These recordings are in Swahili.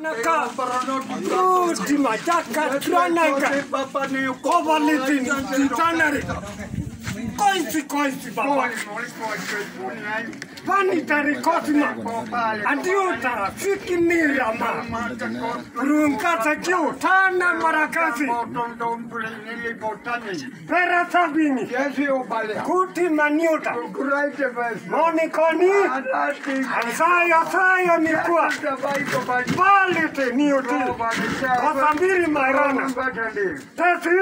naka. O dima jaaka tiranaka o ba le tsanare Vanitari Kosma Adiuta Fikinirama Runkata Kyu Tana Marakasi Pera Sabini Kuti Maniuta. Monikoni Asaya Saya Nikua Valite Niuti Kosambiri Mairana Tesi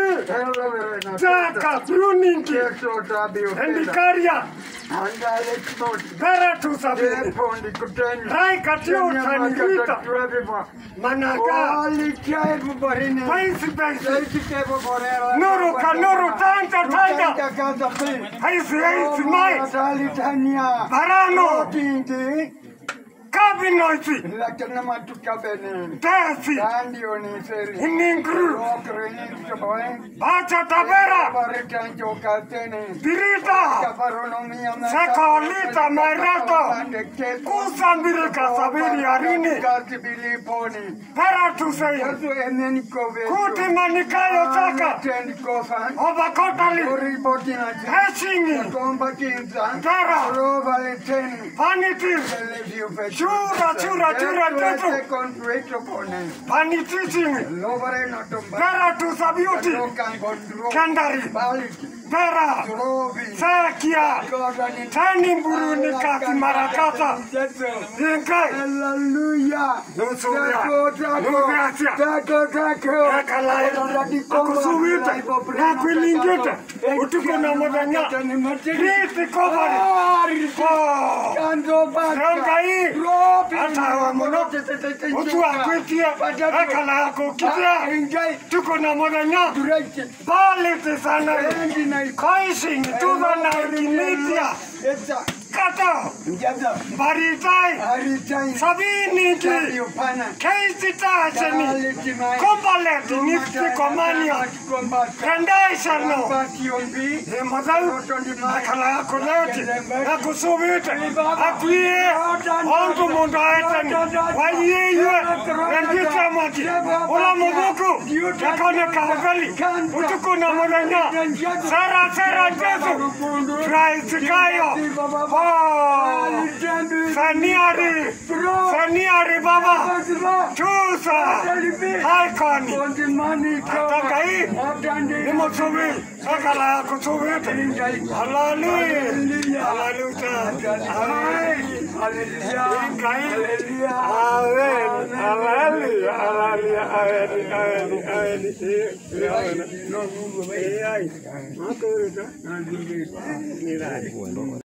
Jaka Bruninki Minnesota bill. Nilikaria. Baratusabini. Hai katia utaniita. Manaka. Paisi paisi. Noruka noru tanta tanta. Haisi haisi mai. Barano. Barano. Provinnoisi. Lakkanamatu kabene. Tesi. Tandioni seri. Inningru. Lokrinitoi. Bacia tavera. Barrikan giocatene. Dirita. Caparonomia. Secolita merrato. Kusambiri kasabiri arini. Kasibili poni. Vera tu sei. Yesu eneniko vesu. Kuti manikayo saka. Tendiko san. Obakotali. Uribotina. Heshingi. Kombatinza. Tera. Rova le teni. Panitir. Televiu pesu. Chura Chura Chura Tetu Panitiching Pera tu Sabiuti Kendari Pera Sekia. Tani Buruni Kati Marakata. Inkai. Nakwilingita na modanya Riti Kovari Kanto baka. Rongai Robi. Mono. Utu akwitia Ekala akukitia Tuko na modanya Dureke. Bali tisana Endi na Koising Tuva na Kimitia Eta. Kato Njada. Baritai Aritain. Sabini ki Keisi tacheni Kaleti mai. Kombaleti nifti komania Kendai sharno Batiombi. Mazau Akala akuleti Akusubite Akwie Ontu mundu aetani Waye yue Ula mubuku Yakone kaugali Utuku na murenya Sera sera jesu Oh Saniari, Saniari Baba, Chusa, Haikani, Takai, Nimotsubi, Sakala Kutsubit, Alali, Alaluta, Kai, Aven, Alali, Alali, Aveni, Aveni, Aveni, Aveni, Aveni, Aveni, Aveni,